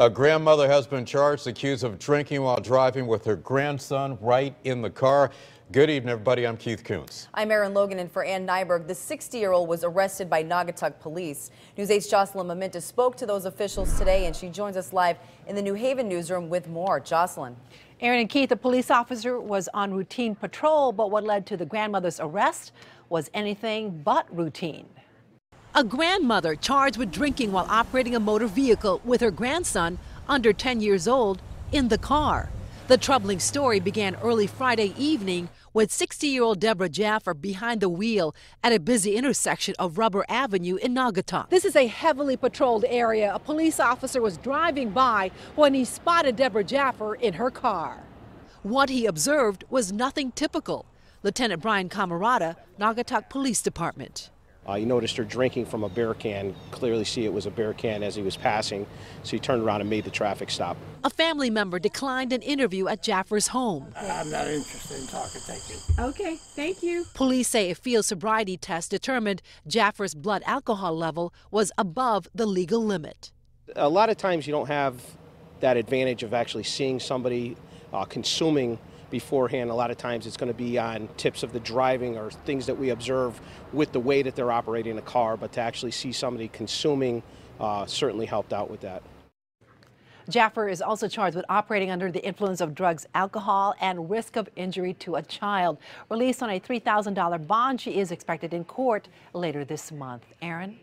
A grandmother has been charged, accused of drinking while driving with her grandson right in the car. Good evening, everybody. I'm Keith Kountz. I'm Aaron Logan, and for Ann Nyberg, the 60-year-old was arrested by Naugatuck police. News 8's Jocelyn Maminta spoke to those officials today, and she joins us live in the New Haven newsroom with more. Jocelyn. Aaron and Keith, the police officer was on routine patrol, but what led to the grandmother's arrest was anything but routine. A grandmother charged with drinking while operating a motor vehicle with her grandson, under 10 years old, in the car. The troubling story began early Friday evening with 60-year-old Deborah Jaffer behind the wheel at a busy intersection of Rubber Avenue in Naugatuck. This is a heavily patrolled area. A police officer was driving by when he spotted Deborah Jaffer in her car. What he observed was nothing typical. Lieutenant Brian Camarada, Naugatuck Police Department. Uh, he noticed her drinking from a beer can, clearly see it was a beer can as he was passing, so he turned around and made the traffic stop. A family member declined an interview at Jaffer's home. I'm not interested in talking, thank you. Okay, thank you. Police say a field sobriety test determined Jaffer's blood alcohol level was above the legal limit. A lot of times you don't have that advantage of actually seeing somebody uh, consuming beforehand. A lot of times it's going to be on tips of the driving or things that we observe with the way that they're operating the car, but to actually see somebody consuming uh, certainly helped out with that. Jaffer is also charged with operating under the influence of drugs, alcohol, and risk of injury to a child. Released on a $3,000 bond, she is expected in court later this month. Aaron?